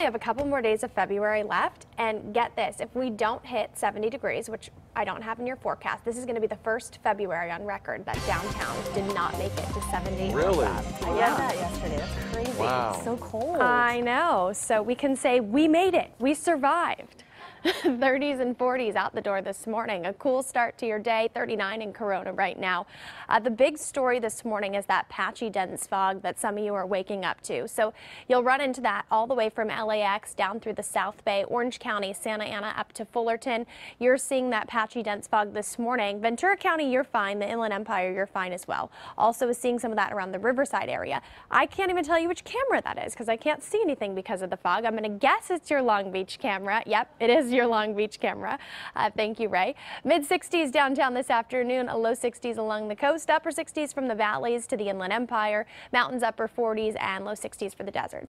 We have a couple more days of February left, and get this if we don't hit 70 degrees, which I don't have in your forecast, this is going to be the first February on record that downtown did not make it to 70. or Really? above. I read that yesterday. That's crazy. Wow. It's so cold. I know. So we can say we made it. We survived. 30s and 40s out the door this morning. A cool start to your day. 39 in Corona right now. Uh, the big story this morning is that patchy dense fog that some of you are waking up to. So you'll run into that all the way from LAX down through the South Bay, Orange County, Santa Ana up to Fullerton. You're seeing that patchy dense fog this morning. Ventura County, you're fine. The Inland Empire, you're fine as well. Also seeing some of that around the Riverside area. I can't even tell you which camera that is because I can't see anything because of the fog. I'm going to guess it's your Long Beach camera. Yep, it is your Long Beach camera. Uh, thank you, Ray. Mid 60s downtown this afternoon, a low 60s along the coast, upper 60s from the valleys to the Inland Empire, mountains upper 40s, and low 60s for the desert.